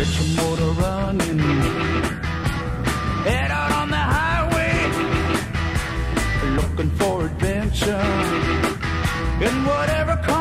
Get your motor running. Head out on the highway. Looking for adventure. And whatever comes.